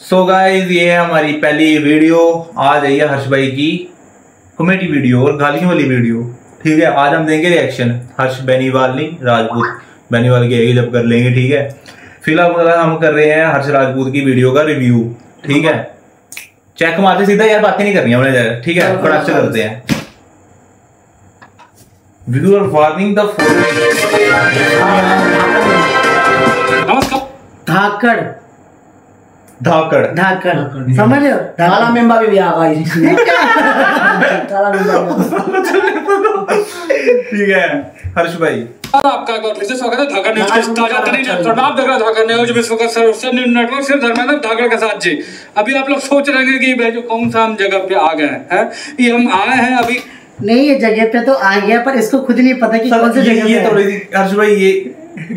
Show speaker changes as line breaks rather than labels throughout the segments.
So guys ये है हमारी पहली वीडियो आज आई है हर्ष भाई की कॉमेडी वीडियो और गालियों वाली वीडियो ठीक है आज हम देंगे रिएक्शन हर्ष बेनीवाल नहीं राजपूत बेनीवाल की आएगी जब कर लेंगे ठीक है. फ़िलहाल हम कर रहे हैं हर्ष राजपूत की वीडियो का रिव्यू ठीक है? चेक मारते सीधा यार बातें नहीं करनी हमने ठीक है? से करते हैं. व्यूअर वार्निंग द
नमस्कार।
धाकड़।
धाकड़
धाकड़ समझ रहे हो
काला मेम्बा भी आ गई काला मेम्बा
ठीक है हर्ष भाई
आपका एक बार फिर से स्वागत है धाकड़ न्यूज़ के ताज़ा तरीन आप देख रहे हैं धाकड़ न्यूज़ विश्व का सर्वोच्च न्यूज़ नेटवर्क सिर्फ़ धर्मेंद्र धाकड़ के साथ जी अभी आप लोग सोच रहे हैं कि भाई जो कौन सा हम जगह पे आ गए हैं ये हम आए हैं अभी
नहीं ये जगह पे तो आ गया पर इसको खुद नहीं पता कि कौन सी जगह
ये। सी हर्ष भाई ये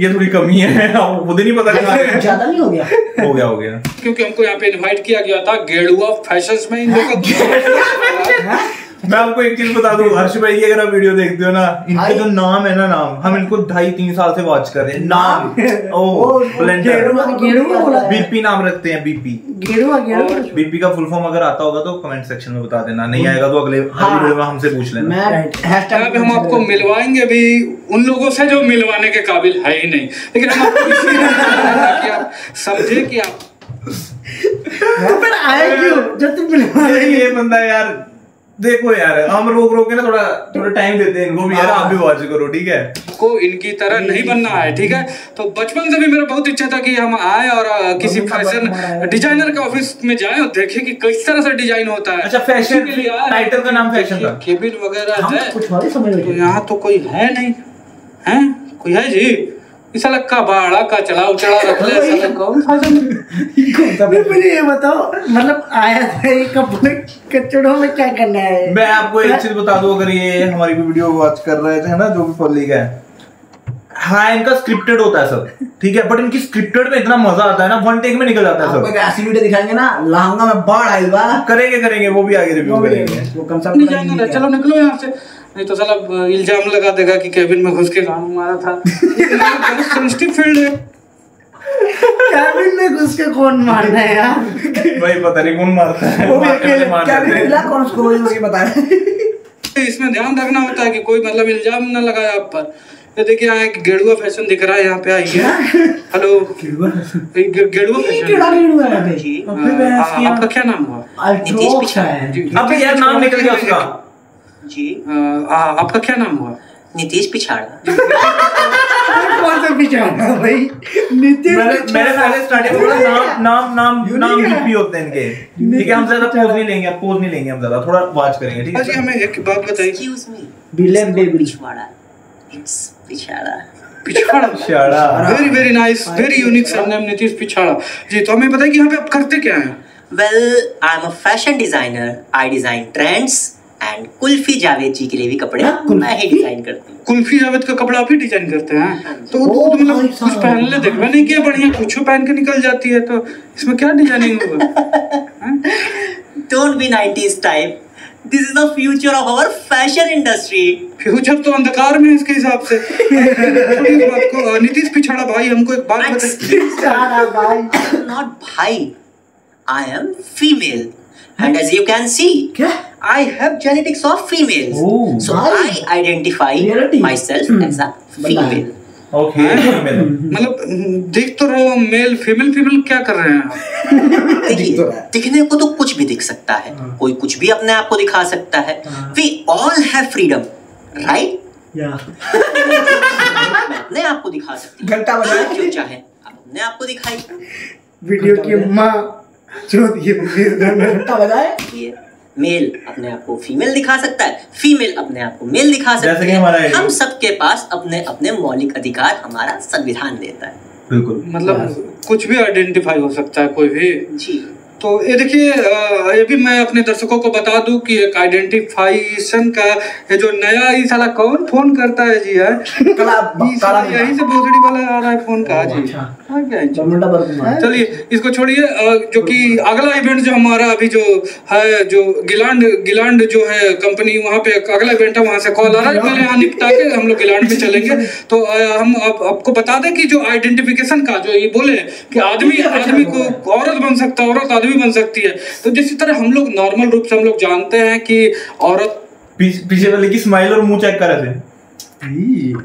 ये थोड़ी कमी है मुझे नहीं पता कहाँ
ज़्यादा नहीं हो गया?
हो गया हो गया।
क्योंकि हमको यहाँ पे इनवाइट किया गया था गेड़ुआ फ़ैशन में इन लोगों का।
मैं आपको एक चीज़ बता दूँ हर्ष भाई की अगर आप वीडियो देखते हो ना इनके। जो नाम है ना नाम हम इनको ढाई तीन साल से वॉच कर रहे हैं। नाम? ओ ब्लेंडर
है।
बीपी नाम रखते हैं B P B full form अगर आता होगा तो कमेंट सेक्शन में बता देना नहीं आएगा तो अगले
हाँ।
वीडियो में हमसे पूछ लेना।
हैशटैग
हम आपको मिलवाएँगे भी उन लोगों से जो मिलवाने के काबिल है ही नहीं। लेकिन हम आपको इसलिए मिलवाएँगे ताकि आप समझे कि आप
तो फिर आए क्यों? जो तुम मिलवा
ये बंदा यार देखो यार हम रोक रोक के ना थोड़ा थोड़ा टाइम देते हैं इनको भी यार आप भी वॉच करो ठीक है?
को इनकी तरह नहीं बनना है ठीक है? तो बचपन से भी मेरा बहुत इच्छा था कि हम आए और किसी फ़ैशन डिज़ाइनर के ऑफ़िस में जाए और देखें कि किस तरह से डिज़ाइन होता है।
अच्छा,
फ़ैशन के
टाइटल का नाम fashion था।
केबिन वगैरह है।
ही
तो यहाँ तो कोई है नहीं है? कोई है जी? इस अलग का बाड़ा का चला उचड़ा रख ले साला कौन फ़ैशन
फिर मुझे ये बताओ मतलब आया था ये कपड़े कचड़ों में क्या करना है?
मैं आपको एक चीज़ बता दूँ अगर ये हमारी भी वीडियो वॉच कर रहे थे ना जो भी फॉली का है हाँ इनका स्क्रिप्टेड होता है सब ठीक है? बट इनकी स्क्रिप्टेड में इतना मज़ा आता है ना वन टेक में निकल जाता है सब।
ऐसी वीडियो दिखाएँगे ना लहंगा में बाढ़ आई
करेंगे करेंगे वो भी आगे रिव्यू करेंगे।
वो कंसेप्ट
डिज़ाइनर है चलो निकलो यहाँ से। नहीं तो साला इल्ज़ाम लगा देगा कि केबिन में घुस के गानू मारा था। फ़ील्ड है।
कैबिन में घुस के कौन मारना है यार?
भाई पता नहीं कौन मारता है।
वो भी अकेले
हैं।
मिला कौन उसको? वही उसकी बताया
इसमें ध्यान रखना होता है कि कोई मतलब इल्ज़ाम ना लगाए आप पर। ये देखिए यहाँ एक गेड़ुआ फ़ैशन दिख रहा है यहाँ पे आइए हेलो। ये गेड़ुआ फ़ैशन।
है?
ऐसी-
आपका क्या नाम हुआ?
है।
अब यार नाम निकल गया उसका।
जी।
आ, आ, आपका क्या नाम हुआ?
नीतीश पिछाड़ा।
कौन सा पिछाड़ा भाई? नीतीश
मैंने पहले स्टार्टिंग बोला नाम नाम नाम नाम होते हैं इनके। ठीक है हम ज़्यादा पोज नहीं लेंगे पोज नहीं लेंगे हम ज़्यादा। थोड़ा वॉच करेंगे ठीक
अच्छा
है
हमें एक बात बताइए।
एक्सक्यूज मी
बिलेम बेबी
पिछवाड़ा। It's Pichhada.
Pichhada very very nice very unique surname Nitish Pichhada ji तो हमें बताइए कि यहाँ पे आप करते क्या हैं?
Well I am a fashion designer I design trends and Kulfi Javed ji के लिए भी कपड़े
हाँ,
मैं ही डिज़ाइन करती हूँ।
कुल्फी जावेद का कपड़ा आप ही डिज़ाइन करते हैं? तो वो तो मतलब कुछ पहन ले देखना नहीं किया बढ़िया कुछ पहन के निकल जाती है तो इसमें क्या डिज़ाइनिंग होगा?
Don't be 90s type this is the future of our fashion industry
future तो अंधकार में इसके हिसाब से। इस बात को नीतीश पिछाड़ा भाई हमको एक बात बताइए।
पिछाड़ा भाई
not भाई I am female. And as you can see
क्या?
I have genetics of females.
Oh,
so. I identify
Reality.
myself as a female.
Okay
मतलब देख तो रहो मेल फीमेल फीमेल क्या कर रहे हैं
देखिए
है।
दिखने को तो कुछ भी दिख सकता है। कोई कुछ भी अपने आप को दिखा सकता है। We all have freedom right अपने आप को दिखा सकती हूँ।
घंटा बजाए।
आप जो चाहे अपने आप को दिखाइए।
वीडियो की माँ जो ये
घंटा बजाए
ये मेल अपने आप को फीमेल दिखा सकता है। फीमेल अपने आप को मेल दिखा सकता है। हम सबके पास अपने अपने मौलिक अधिकार हमारा संविधान देता है।
बिल्कुल।
मतलब कुछ भी आइडेंटिफाई हो सकता है कोई भी।
जी।
तो ये देखिए ये भी मैं अपने दर्शकों को बता दूँ कि एक आइडेंटिफिकेशन का ये जो नया ये साला कौन फ़ोन करता है जी है यहीं से भोसड़ी वाला आ रहा है फ़ोन का जी।
अच्छा।
हाँ, है चलिए इसको छोड़िए जो कि अगला इवेंट जो हमारा अभी जो है जो गिलांड गिलांड जो है कंपनी वहाँ पे अगला इवेंट है वहाँ से कॉल आ रहा है। पहले यहाँ निपटा के हम लोग गिलांड में चलेंगे। तो हम आप, आपको बता दें कि जो आइडेंटिफिकेशन का जो ये बोले कि आदमी आदमी को औरत बन सकता है औरत आदमी बन सकती है। तो जिस तरह हम लोग नॉर्मल रूप से हम लोग जानते हैं कि औरत
पीछे वाले की स्माइल और मुँह चेक कर रहे थे।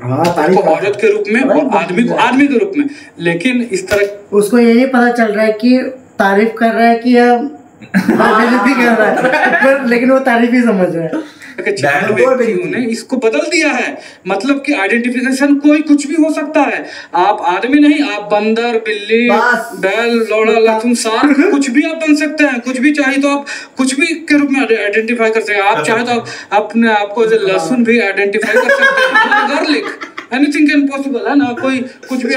हाँ
को औरत के रूप में और आदमी को आदमी के रूप में। लेकिन इस तरह
उसको यही पता चल रहा है कि तारीफ़ कर रहा है कि हम बेइज्जती कर रहा है। पर लेकिन वो तारीफ़ ही समझ रहा है।
चार व्यक्तियों ने इसको बदल दिया है। मतलब कि आइडेंटिफिकेशन कोई कुछ भी हो सकता है। आप आदमी नहीं आप बंदर बिल्ली बैल लोड़ा लथुन सार कुछ भी आप बन सकते हैं। कुछ भी चाहे तो आप कुछ भी के रूप में आइडेंटिफाई कर सकते हैं। आप चाहे तो आप अपने आपको लहसुन भी आइडेंटिफाई कर सकते हैं। गार्लिक एनीथिंग कैन पॉसिबल है ना? कोई कुछ भी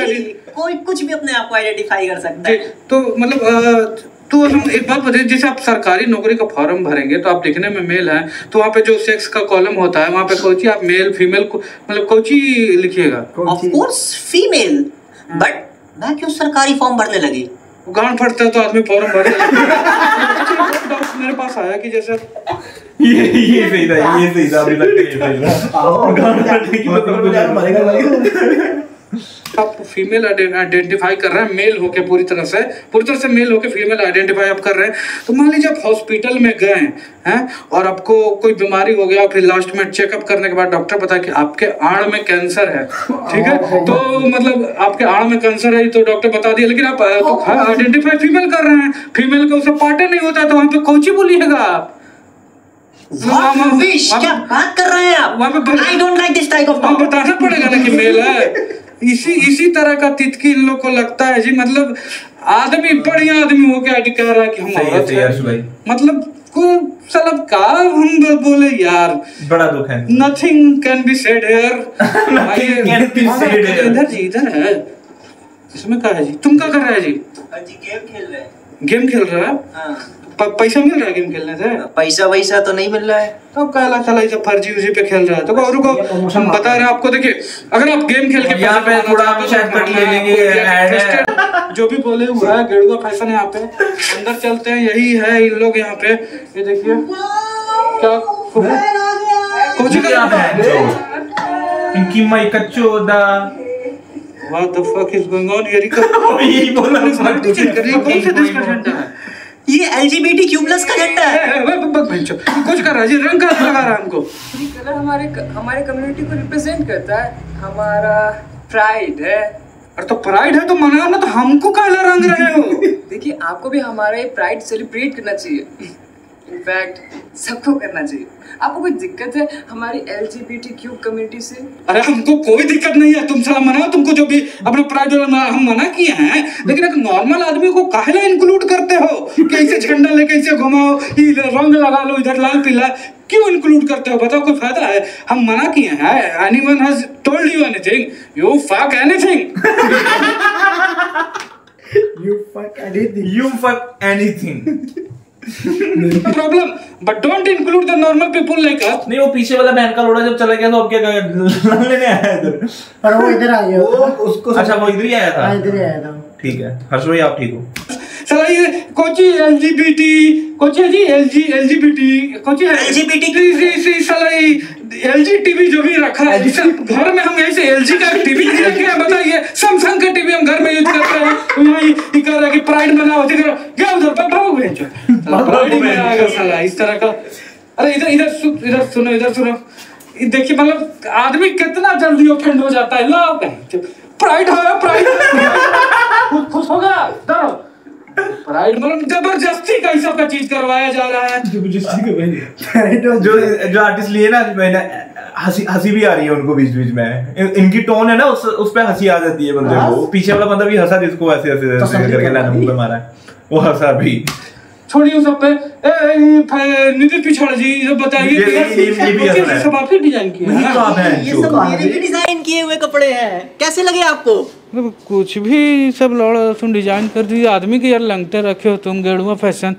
कोई कुछ भी अपने आप को आइडेंटिफाई कर सकता है।
तो मतलब तो हम एक बात बताइए जैसे आप सरकारी नौकरी का फॉर्म भरेंगे तो आप लिखने में मेल है तो वहाँ पे जो सेक्स का कॉलम होता है वहाँ पे कोची आप मेल फीमेल को मतलब कोची लिखिएगा।
ऑफ़ कोर्स फीमेल बट मैं क्यों सरकारी फॉर्म भरने लगी?
गांड फटता है तो आदमी फॉर्म भर मेरे पास आया कि जैसे
ये ये सही था ये सही था अभी लगता है ये सही था।
आओ
गाना फटने की मतलब कुछ
यार मरेगा मरेगा
आप फीमेल आइडेंटिफाई कर रहे हैं मेल होके पूरी तरह से पूरी तरह से मेल होके फीमेल आइडेंटिफाई आप कर रहे हैं। तो मान लीजिए आप हॉस्पिटल में गए हैं और आपको कोई बीमारी हो गया फिर लास्ट में चेकअप करने के बाद डॉक्टर बताया कि आपके आड़ में कैंसर है ठीक है? तो मतलब आपके आड़ में कैंसर है तो डॉक्टर बता दिया लेकिन आप तो आइडेंटिफाई फीमेल कर रहे हैं। फीमेल का उसे पार्टे नहीं होता है तो वहाँ पे कौची बोलिएगा आप।
क्या बात कर रहे हैं आप?
वहाँ पे बल-
I don't like this type of
बताना पड़ेगा ना कि मेल है। इसी इसी तरह का तितकी इन लोग को लगता है जी मतलब आदमी बढ़िया आदमी होके कह रहा है कि हम औरत
है।
मतलब को साला का हम बोले यार
बड़ा दुख है।
Nothing can be said here. इधर जी इधर है। इसमें क्या है जी? तुम क्या कर रहे हैं जी?
गेम खेल रहे हैं।
गेम खेल रहा है?
हाँ।
पैसा मिल रहा है गेम खेलने से?
पैसा वैसा तो नहीं मिल रहा है।
तो कहला चला इसे फर्जी उसी पे खेल रहा है? तो और को
ये
बता रहे आपको देखिए अगर आप गेम खेल के
यहाँ पे थोड़ा
हो
शायद
तो
कट ले लेंगे, है।
जो भी बोले हुआ है गेरुआ फ़ैशन यहाँ पे। अंदर चलते हैं यही है इन लोग यहाँ पे। ये देखिए। क्या कुछ
इनकी माई कच्चो दा
What the fuck is going on? here?
यही बोला।
मल्टी चेक कर रही है कौन से देश का एल जी
ये एलजीबीटी क्यू प्लस का झंडा है।
कुछ कर रहा है रंग का लगा रहा हमको।
ये कलर हमारे हमारे कम्युनिटी को रिप्रेजेंट करता है। हमारा प्राइड है।
और तो प्राइड है तो मनाओ ना तो हमको काला रंग रहे हो।
देखिए आपको भी हमारा ये प्राइड सेलिब्रेट करना चाहिए। इनफैक्ट सबको करना चाहिए। आपको कोई दिक्कत है हमारी L G B T Q community से?
अरे हमको कोई दिक्कत नहीं है। तुम साला मनाओ तुमको जो भी अपना प्राइड हम मना किए हैं लेकिन एक नॉर्मल आदमी को काहे इंक्लूड करते हो? कि ऐसे झंडा लेके ऐसे घुमाओ? रंग लगा लो इधर लाल पीला क्यों इंक्लूड करते हो? बताओ कोई फ़ायदा है? हम मना किए हैं। Anyone has told you anything you fuck anything
You fuck anything.
You fuck anything
problem but don't include the normal people like us
नहीं वो पीछे वाला बहन का लोड़ा जब चला गया तो अब क्या कर- लेने आया इधर।
पर वो इधर आ गया।
वो उसको
अच्छा वो इधर ही आया
हाँ
था
इधर ही आया था।
ठीक है। हर्ष भाई आप ठीक हो?
साला ये कोची एलजीबीटी कोची है जी एलजी एलजीबीटी कोची है
LGBT
जी जी जी साला ये एलजी टीवी जो भी रखा है घर में हम ऐसे एलजी का टीवी नहीं रखे हैं बताइए। सैमसंग का टीवी हम घर में यूज़ करते हैं। तो ये कह रहा कि प्राइड गया उधर पर भेजो। साला इस तरह का। अरे इधर इधर सु, इधर सुनो इधर सुनो। देखिए मतलब आदमी कितना जल्दी ऑफेंड हो जाता है। लो प्राइड है प्राइड खुश हो गया डरो। प्राइड मतलब ज़बरदस्ती का चीज़ करवाया जा रहा है।
don't-
जो जो आर्टिस्ट लिए ना मैंने हँसी हँसी भी आ रही है उनको बीच बीच में। इन, इनकी टोन है ना उस उस पे हँसी आ जाती है बंदे को। पीछे वाला बंदा भी हंसा जिसको ऐसे ऐसे ऐसे करके लाना मुँह पे मारा है। वो हंसा भी।
छोड़िए उस पे। पिछड़ जी ये बताइए
ये- है।
सब आपने डिज़ाइन किया है?
तो हैं
ये सब मेरे डिज़ाइन किए हुए कपड़े हैं। कैसे लगे आपको?
मतलब कुछ भी सब लौड़ा तुम डिज़ाइन कर दी आदमी के यार लंगटे रखे हो तुम गेड़ुआ फ़ैशन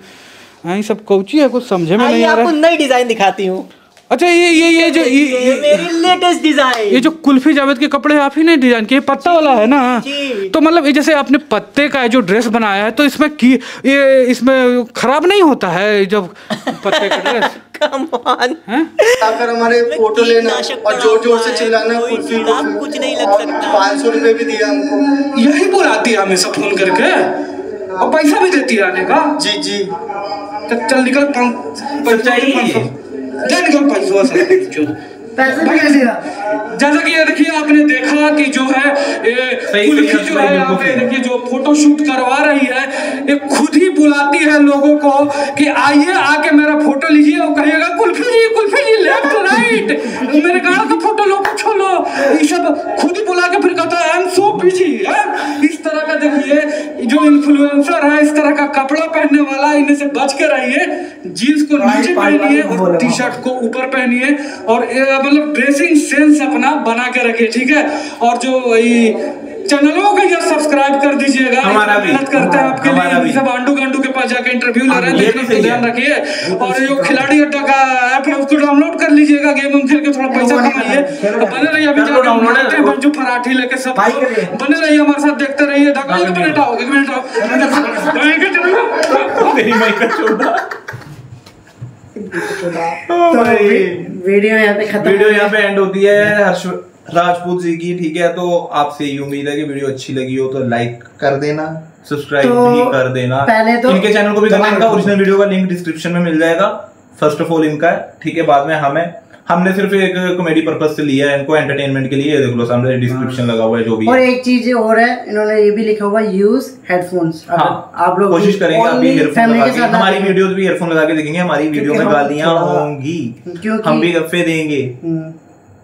यही सब कौची है कुछ समझे में नहीं आ रहा
नई डिज़ाइन दिखाती हूँ।
अच्छा ये ये ये जो ये,
ये
ये,
मेरी लेटेस्ट डिज़ाइन
ये जो कुल्फी जावेद के कपड़े आप ही ने डिज़ाइन किए पत्ता वाला है ना? तो मतलब ये जैसे आपने पत्ते का जो ड्रेस बनाया है तो इसमें की ये इसमें खराब नहीं होता है जब पत्ते का ड्रेस
कम ऑन
आकर हमारे फ़ोटो लेना और ज़ोर ज़ोर से चिल्लाना
कुछ नहीं लग सकता।
पाँच सौ रुपये भी दिया हमको।
यही बुलाती है हमेशा फ़ोन करके। और पैसा भी देती है आने का।
जी जी।
तो चल निकल पाँच
सच्चाई है।
निकल पैसा
पैसे भी नहीं दिया
जैसा कि ये देखिए आपने देखा कि जो है ये कुल्फी जो है यहाँ पे देखिए जो फ़ोटो शूट करवा रही है ये खुद ही बुलाती है लोगों को कि आइए आके मेरा फ़ोटो लीजिए और कहिएगा कुल्फी जी कुल्फी जी लेफ़्ट राइट मेरे गाना का फ़ोटो लो कुछ लो ये सब खुद ही बुला के फिर कहता है आई एम सो बिज़ी इस तरह का देखिए जो इन्फ्लुएंसर है इस तरह का कपड़ा पहनने वाला इन्हें से बच के रहिए। जीन्स को नीचे पहनिए और टी शर्ट को ऊपर पहनिए और मतलब ड्रेसिंग सेंस अपना बना के रखिए ठीक है? और जो चैनलों को यार सब्सक्राइब कर दीजिएगा।
हमारा भी।
मेहनत करते हैं आपके लिए। सब आंडू गांडू के पास जाके इंटरव्यू ले रहे हैं लेकिन
भी
ध्यान रखिए। और जो खिलाड़ी अड्डा का ऐप है उसको डाउनलोड कर लीजिएगा गेम हम खेल के थोड़ा पैसा कमाइए। तो बने रहिए अभी
कर लो
जाके
download है,
बनाते हैं। जो पराठी लेके सब। बने रहिए हमारे साथ देखते रहिए। धक्का एक मिनट आओ एक मिनट आओ। बैंक के चलो
तेरी माइक का छोटा
तो वीडियो यहाँ पे खत्म
वीडियो यहाँ पे एंड होती है हर्ष राजपूत जी की ठीक है? तो आपसे यही उम्मीद है कि वीडियो अच्छी लगी हो तो लाइक कर देना सब्सक्राइब
तो
भी कर देना।
पहले तो-
इनके चैनल को भी करना इनका ओरिजिनल वीडियो का लिंक डिस्क्रिप्शन में मिल जाएगा। फ़र्स्ट ऑफ़ ऑल इनका ठीक है? बाद में हमें। हमने सिर्फ़ एक कॉमेडी पर्पज से लिया है इनको एंटरटेनमेंट के लिए। देख लो सामने डिस्क्रिप्शन लगा हुआ है जो भी
और एक चीज़ और है इन्होंने ये भी लिखा हुआ यूज़ हेडफोन्स
हाँ।
आप लोग
कोशिश करेंगे आप भी
family
लगा
के
हमारी वीडियोस भी ईयरफोन लगा के देखेंगे हमारी वीडियो में गालियाँ होंगी। हम भी गप्पे देंगे।
हम्म।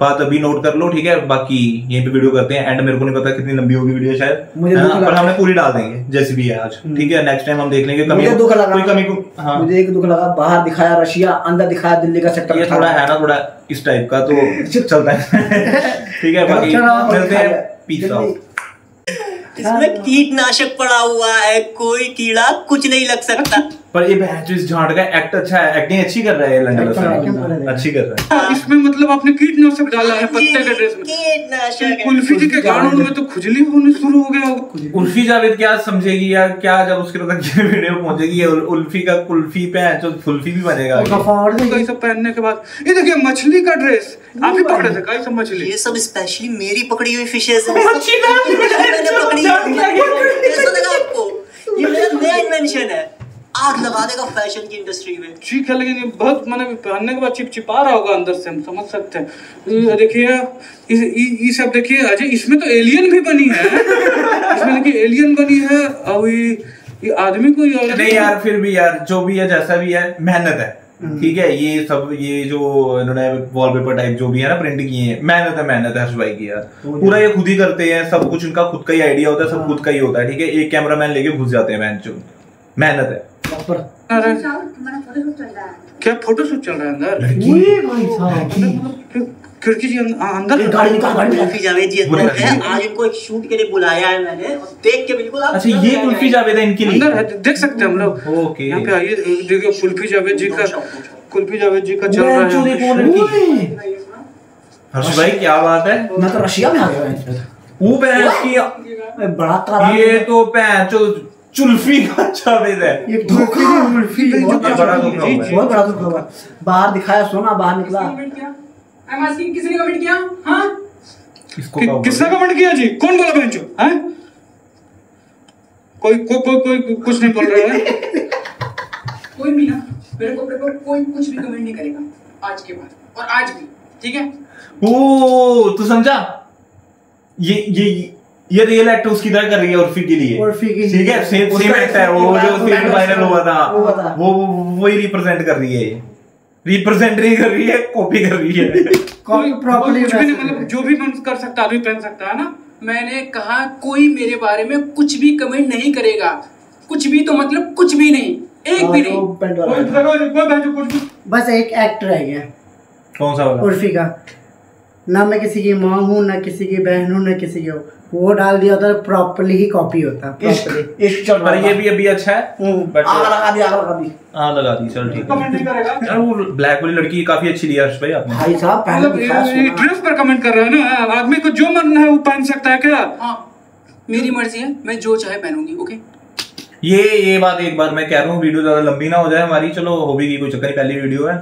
बात अभी नोट कर लो ठीक है? बाकी यहीं पे वीडियो करते हैं। एंड मेरे को नहीं पता कितनी लंबी होगी वीडियो शायद।
मुझे
है
दुख
पर
लगा।
हमने पूरी डाल देंगे जैसी भी है आज। ठीक है? नेक्स्ट टाइम हम देख लेंगे। कमी
मुझे दुख लगा
कोई कमी को हाँ।
मुझे एक दुख लगा बाहर दिखाया रशिया अंदर दिखाया दिल्ली का सेक्टर
ये थोड़ा है ना थोड़ा इस टाइप का तो चलता है। ठीक है बाकी मिलते हैं। पीस आउट
इसमें कीटनाशक पड़ा हुआ है कोई कीड़ा कुछ नहीं लग सकता।
पर ये बहन इस झाड़ का एक्ट अच्छा है एक्टिंग अच्छी कर रहा है ये लंडन
Acting
से।
अच्छा
कर रहा है।
इसमें मतलब आपने कीटनाशक डाला है पत्ते के ड्रेस में।
कीटनाशक।
कुल्फी जी के गानों में तो खुजली होने शुरू हो गया होगा।
उल्फी जावेद क्या समझेगी या क्या जब उसके तक ये वीडियो पहुंचेगी ये उल्फी का कुल्फी पे है जो फुल्फी भी बनेगा।
तो ये सब पहनने के बाद ये देखिए मछली का ड्रेस आप ही पकड़े। थे कई सब मछली।
ये सब स्पेशली मेरी पकड़ी हुई फिशेस है। मैंने पकड़ी है। आपको। ये मेरा नया इन्वेंशन है। आग लगा देगा फ़ैशन की इंडस्ट्री में।
ठीक है लेकिन बहुत मैंने पहनने के बाद चिपचिपा रहा होगा अंदर से हम समझ सकते हैं। देखिए इस ये- ये सब देखिए अजय इसमें तो एलियन भी बनी है। इसमें देखिए एलियन बनी है और ये ये आदमी को ये
नहीं यार फिर भी यार जो भी है जैसा भी है मेहनत है। ठीक है ये सब ये जो इन्होंने वॉलपेपर टाइप जो भी है ना प्रिंट किए हैं मेहनत है मेहनत है हर्ष भाई की यार। पूरा ये खुद ही करते हैं सब कुछ इनका खुद का ही आइडिया होता है सब खुद का ही होता है ठीक है? एक कैमरा मैन लेके घुस जाते हैं मेहनत है।
क्या फ़ोटो शूट चल रहा है अंदर खिड़की जी अं- अंदर।
गाड़ी निकाल गाड़ी
कुल्फी जावेद जी अंदर है। आज इनको एक शूट के लिए बुलाया है मैंने और देख के बिल्कुल आप
अच्छा ये कुल्फी जावेद है इनके
अंदर
लिए
है देख सकते हैं हम लोग।
ओके।
यहाँ पे आइए देखिए कुल्फी जावेद जी का कुल्फी जावेद जी का चल रहा
चोरी
है
हर्ष भाई क्या बात है?
मैं तो रशिया में आ गया
वो भैंस की
बड़ा तारा
ये तो जो चुल्फी का जावेद है।
ये धोखे की उल्फी
बहुत
बड़ा दुख हुआ है।
बहुत बड़ा दुख हुआ बाहर दिखाया सोना बाहर निकला।
आई एम आस्किंग किसने कमेंट किया? हाँ?
इसको
किसने कमेंट किया जी? कौन बोला बेंचो हैं? कोई कोई कोई कोई कुछ नहीं बोल रहा है।
कोई भी ना मेरे को मेरे को कोई कुछ भी कमेंट नहीं करेगा। आज के बाद और आज भी ठीक है?
ओ तू समझा? ये ये ये रियल एक्ट उसकी तरह कर रही है उर्फी के लिए।
उर्फी की-
ठीक है? सेम सेम
उसका
एक्ट है वो जो
उसका
वायरल हुआ था
वो बता।
वो वो ही रिप्रेजेंट कर रही है। रिप्रेजेंट नहीं कर रही है कॉपी कर रही है।
कॉपी प्रॉपर्ली
कुछ भी मतलब जो भी मन कर सकता आदमी पहन सकता है ना
मैंने कहा कोई मेरे बारे में कुछ भी कमेंट नहीं करेगा। कुछ भी तो मतलब कुछ भी नहीं एक भी नहीं।
कोई कोई कोई बेंचो कुछ भी।
बस एक एक्ट रह गया।
कौन सा वाला?
उर्फी का। ना मैं किसी की माँ हूँ ना किसी की बहन हूँ ना किसी की वो। डाल दिया होता है प्रॉपरली ही कॉपी होता है
पर ये भी अभी अच्छा है?
हम्म।
बट
आग लगा दी आग लगा दी।
हाँ लगा दी चल ठीक है।
कमेंट नहीं करेगा।
यार वो ब्लैक वाली लड़की काफ़ी अच्छी लिया हर्ष भाई आपने।
भाई साहब पहले
मतलब। ड्रेस पर कमेंट कर रहा है ना आदमी को जो मन है वो पहन सकता है क्या?
हाँ मेरी मर्ज़ी है मैं जो चाहे पहनूँगी ओके
ये ये बात एक बार मैं कह रहा हूँ वीडियो ज़्यादा लंबी ना हो जाए हमारी चलो हो भी गई कोई चक्कर पहली वीडियो है।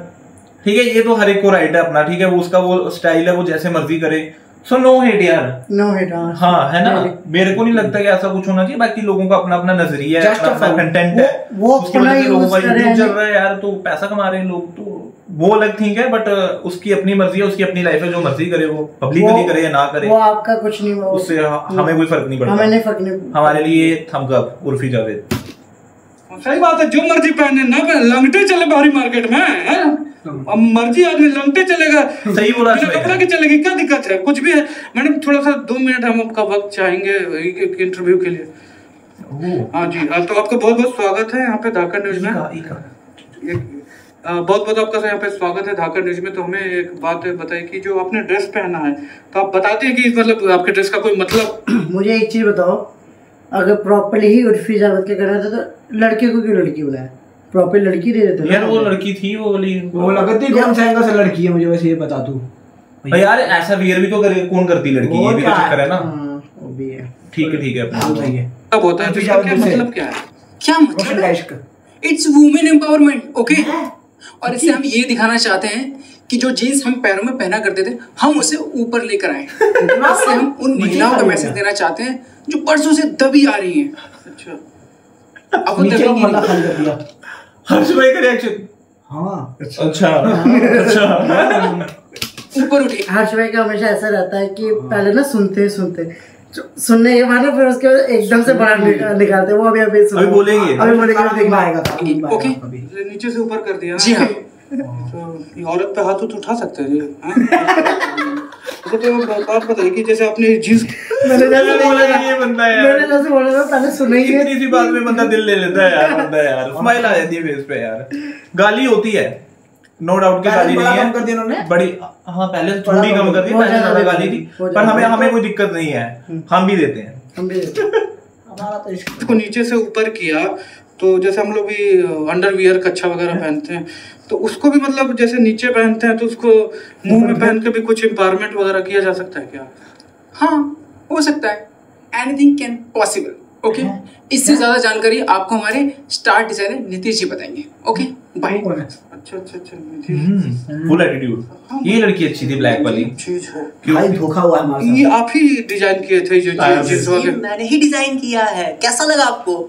ठीक है ये तो हर एक को राइट है अपना ठीक है वो उसका वो स्टाइल है वो जैसे मर्ज़ी करे। सो नो हेट यार।
नो हेट हाँ।
हाँ है ना? मेरे को नहीं लगता कि ऐसा कुछ होना चाहिए बाकी लोगों का अपना अपना नज़रिया है अपना. कंटेंट है।
वो- अपना
लोगों का यूट्यूब चल रहा है यार तो पैसा कमा रहे हैं लोग तो वो अलग थिंग है बट उसकी अपनी मर्ज़ी है उसकी अपनी लाइफ है जो मर्ज़ी करे वो पब्लिकली करे या ना करे।
वो आपका कुछ नहीं
उससे हमें कोई फ़र्क नहीं
हमें
पड़ता
नहीं फ़र्क नहीं
हमारे लिए थम्स अप उर्फी जावेद।
सही बात है जो मर्ज़ी पहने ना पहने लंगटे चले बाहरी मार्केट में है? अब मर्ज़ी आदमी लंगटे चलेगा।
सही बोला।
कपड़ा के चलेगी क्या दिक्कत है? कुछ भी है। मैडम थोड़ा सा दो मिनट हम आपका वक्त चाहेंगे इंटरव्यू के लिए? हाँ जी हाँ, तो आपका बहुत बहुत स्वागत है यहाँ पे धाकर न्यूज़ में। बहुत बहुत आपका यहाँ पे स्वागत है धाकर न्यूज़ में। तो हमें एक बात बताइए कि जो आपने ड्रेस पहना है तो आप बताते हैं कि मतलब आपके ड्रेस का कोई मतलब?
मुझे एक चीज़ बताओ अगर प्रॉपरली ही उर्फी जावेद के करना था तो लड़के को क्यों लड़की बनाया प्रॉपर लड़की दे देते
यार वो लड़की थी वो वाली।
वो लगती कौन सा से लड़की है मुझे वैसे ये बता तू।
भाई यार ऐसा वियर भी तो करे कौन करती लड़की? ये भी तो चक्कर है ना।
हाँ? वो भी है।
ठीक है ठीक है
हाँ
अपना
सही है।
कब होता है तो इसका क्या मतलब क्या है?
क्या मतलब? है इट्स वुमेन एम्पावरमेंट ओके और इससे हम ये दिखाना चाहते हैं कि जो जीन्स हम पैरों में पहना करते थे हम उसे ऊपर लेकर आए। इससे हम उन महिलाओं का मैसेज देना चाहते हैं जो परसों से दबी आ रही हैं।
अच्छा।
अब
हर्ष भाई का रिएक्शन
हाँ।
अच्छा। अच्छा।
ऊपर उठे।
हर्ष भाई का हमेशा ऐसा रहता है कि पहले ना सुनते सुनते सुनने के बाद ना फिर उसके बाद एकदम से बड़ा निका- निकालते हैं। वो अभी अभी सुनो।
अभी बोलेंगे।
अभी बोलेंगे देखना
आएगा आएगा
ओके।
नीचे से ऊपर कर दिया
जी हाँ।
तो ये औरत पे हाथ तो उठा सकते हैं हाँ? तो बात बताइए कि जैसे आपने जीन्स
मैंने जैसे बोला
ये बंदा है
मैंने जैसे बोला था पहले सुनेंगे
इतनी सी बात में बंदा दिल ले लेता है यार बंदा यार। स्माइल आ जाती है फेस पे यार। गाली होती है। नो डाउट की गाली नहीं
कम कर दिया
है
उन्होंने?
बड़ी हाँ पहले थोड़ी
कम
कम कर दी पहले
ज़्यादा
गाली थी पर हमें हमें कोई दिक्कत नहीं है। हम भी देते हैं।
हम भी
हमारा तो
नीचे से ऊपर किया तो जैसे हम लोग भी अंडरवियर कच्छा वगैरह पहनते हैं तो उसको भी मतलब जैसे नीचे पहनते हैं तो उसको मुँह में पहन के भी कुछ एम्पावरमेंट वगैरह किया जा सकता है क्या?
हाँ हो सकता है। एनीथिंग कैन पॉसिबल ओके इससे ज़्यादा जानकारी आपको हमारे स्टार डिज़ाइनर नीतीश जी बताएँगे ओके बाय
अच्छा अच्छा अच्छा नीतीश
फुल एटीट्यूड ये लड़की अच्छी थी ब्लैक वाली।
चीज़
भाई धोखा हुआ है हमारे
ये आप ही डिज़ाइन किए थे जो
हाँ,
जींस वाले
मैंने ही डिज़ाइन किया है। कैसा लगा आपको?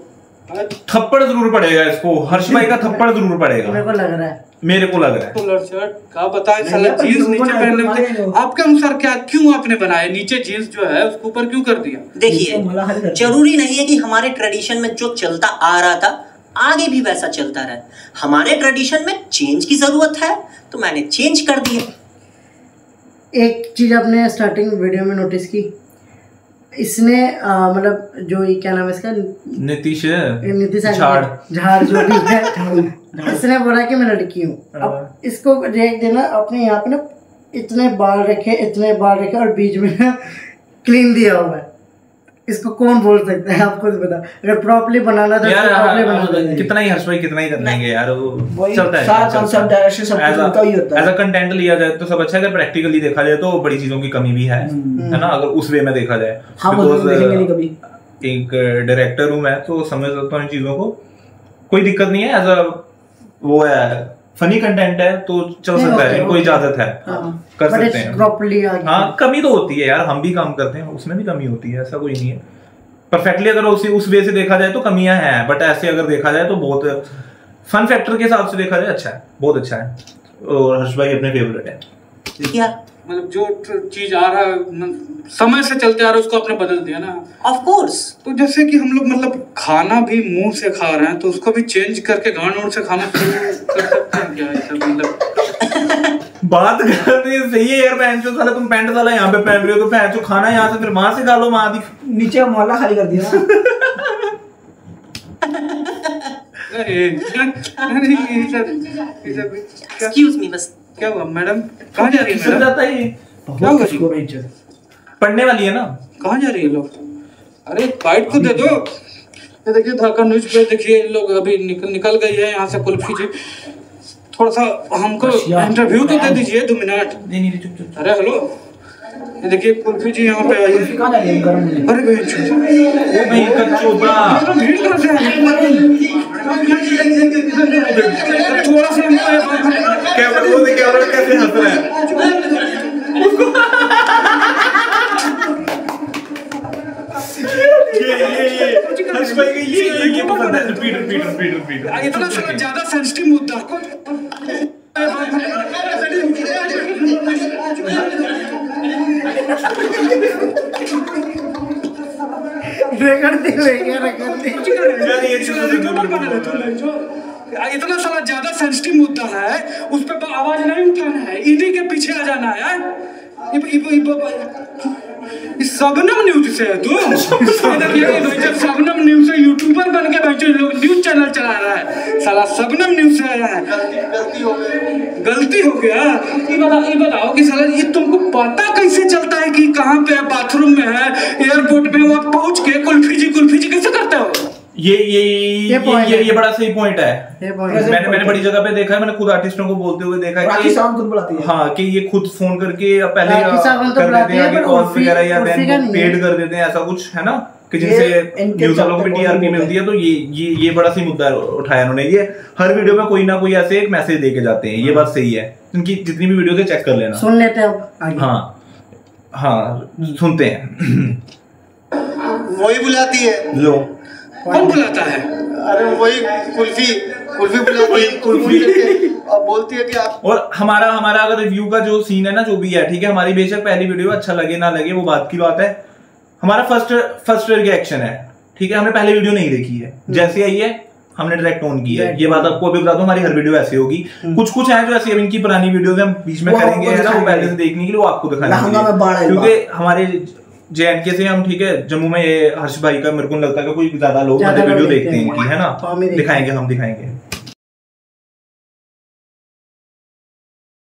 थप्पड़ ज़रूर पड़ेगा इसको। हर्ष भाई का थप्पड़ ज़रूर
मेरे
पड़ेगा
को लग रहा है।
मेरे को लग रहा है।
कलर शर्ट का बताए साला
पर
नीचे
जो-
आपके अनुसार क्या क्यों आपने बनाया नीचे जीन्स जो है उसके ऊपर क्यों कर दिया?
देखिए। ज़रूरी नहीं है कि हमारे ट्रेडिशन में जो चलता आ रहा था आगे भी वैसा चलता रहे। हमारे ट्रेडिशन में चेंज की ज़रूरत है तो मैंने चेंज कर दिया
एक चीज़ आपने स्टार्टिंग वीडियो में नोटिस की इसने मतलब जो ये क्या नाम है इसका?
नीतीश
नीतीश
झाड़।
झाड़ जो भी है। इसने बोला कि मैं लड़की हूँ।
हाँ।
अब इसको देख देना अपने यहाँ पे ना इतने बाल रखे इतने बाल रखे और बीच में क्लीन दिया हुआ है। इसको कौन बोल सकता है? आपको तो बता अगर प्रॉपर्ली बनाना था
यार
प्रॉपर्ली बना
हाँ,
देंगे
कितना ही हर्ष भाई कितना ही कर लेंगे यार वो चलता है
सारा concept, direction सब कुछ उनका ही होता है।
एज अ कंटेंट लिया जाए तो सब अच्छा है अगर प्रैक्टिकली देखा जाए तो बड़ी चीज़ों की कमी भी है है ना? अगर उस वे में देखा जाए।
हम देखेंगे नहीं कभी।
एक डायरेक्टर हूँ मैं तो समझ सकता हूँ इन चीज़ों को। कोई दिक्कत नहीं है एज अ वो है फनी कंटेंट है तो चल सकता है इनको
okay.
इजाज़त है। कर सकते हैं।
प्रॉपर्ली
हाँ कमी तो होती है यार हम भी काम करते हैं उसमें भी कमी होती है ऐसा कोई नहीं है। परफेक्टली अगर उसी उस वे से देखा जाए तो कमियाँ हैं बट ऐसे अगर देखा जाए तो बहुत फन फैक्टर के हिसाब से देखा जाए अच्छा है बहुत अच्छा है। और हर्ष भाई अपने फेवरेट है।
क्या
मतलब जो चीज़ आ रहा है समय से चलते आ रहा है उसको आपने बदल दिया ना।
ऑफ़ कोर्स
तो जैसे कि हम लोग मतलब खाना भी मुँह से खा रहे हैं तो उसको भी चेंज करके गांड वांड से खाना शुरू कर सकते हैं क्या ऐसा मतलब?
बात करते हैं सही है यार पहन चो साला तुम पैंट साला यहाँ पे पहन रहे हो तो पहन चो खाना यहाँ से फिर वहाँ से खा लो वहाँ दी
नीचे मोहल्ला खाली कर दिया ना।
अरे
एक्सक्यूज मी बस।
क्या हुआ? मैडम कहाँ जा रही है मैडम?
जाता है
क्या करी?
खुशबू इज़्ज़त
पढ़ने वाली है ना?
कहाँ जा रही है लोग? अरे बाइट तो दे दो। ये देखिए ढाका न्यूज़ पे देखिए लोग अभी निकल निकल गई है यहाँ से कुल्फी जी। थोड़ा सा हमको इंटरव्यू तो दे दीजिए दो मिनट।
नहीं नहीं चुप चुप
अरे हेलो ये देखिए कुल्फी जी यहाँ पे आई है।
रही
अरे भाई।
ओ भाई का
भीड़ कहाँ से है? थोड़ा सा
कैमरा वो देख कैमरा कैसे हंस रहा है ये ये ये हर्ष भाई का ये ये ये पसंद है रिपीट रिपीट रिपीट रिपीट
इतना सारा ज़्यादा सेंसिटिव मुद्दा
रेकॉर्ड दे लेंगे रेकॉर्ड दे
यार ये चीज़
यूट्यूबर बना ले तुम लोग जो। इतना सारा ज़्यादा सेंसिटिव मुद्दा है उस पर आवाज़ नहीं उठाना है ईडी के पीछे आ जाना है इब, इब, इब, इस सबनम न्यूज़ से है तू? जब सबनम न्यूज़ से यूट्यूबर बन के बैठे लोग न्यूज़ चैनल चला रहा है। साला सबनम न्यूज़ से आया है।
गलती हो गई।
गलती हो गया? ये बताओ ये बताओ कि साला ये तुमको पता कैसे चलता है कि कहाँ पे है बाथरूम में है एयरपोर्ट में वहाँ पहुँच के कुल्फी जी कुल्फी जी कैसे करते हो
ये ये ये ये, ये, ये बड़ा सही पॉइंट है।
ये
मैंने मैंने बड़ी जगह पे देखा है मैंने खुद आर्टिस्टों को बोलते हुए देखा है कि
खुद बुलाती है।
हाँ कि ये खुद फ़ोन करके पहले
तो
कर देते हैं
है, पर
कॉल वगैरह या देन पेड कर देते हैं ऐसा कुछ है ना? कि जिनसे न्यूज़ वालों को भी टीआरपी मिलती है तो ये ये ये बड़ा सही मुद्दा उठाया उन्होंने ये हर वीडियो में कोई ना कोई ऐसे एक मैसेज दे के जाते हैं ये बात सही है। उनकी जितनी भी वीडियो है चेक कर लेना।
सुन लेते हैं
हाँ हाँ सुनते हैं।
वही बुलाती है।
लो।
कौन बुलाता है?
अरे वही कुल्फी कुल्फी बुलाती है कुल्फी और बोलती है कि आप
और हमारा हमारा अगर रिव्यू का जो सीन है ना जो भी है ठीक है? हमारी बेशक पहली वीडियो अच्छा लगे ना लगे वो बात की बात है। हमारा फ़र्स्ट फ़र्स्ट रिएक्शन है ठीक है? हमने पहले वीडियो नहीं देखी है। जैसे आई है हमने डायरेक्ट ऑन किया है। ये बात आपको अभी बता दूँ हमारी हर वीडियो ऐसी होगी। कुछ कुछ है जो ऐसी इनकी पुरानी वीडियो हम बीच में करेंगे है ना? वो पहले से देखने के लिए वो आपको
है
लिए। क्योंकि हमारे जे एंड के से हम ठीक है जम्मू में ये हर्ष भाई का मेरे को लगता है कोई ज़्यादा लोग वीडियो देखते हैं इनकी है
हम ही
ना दिखाएँगे हम दिखाएँगे।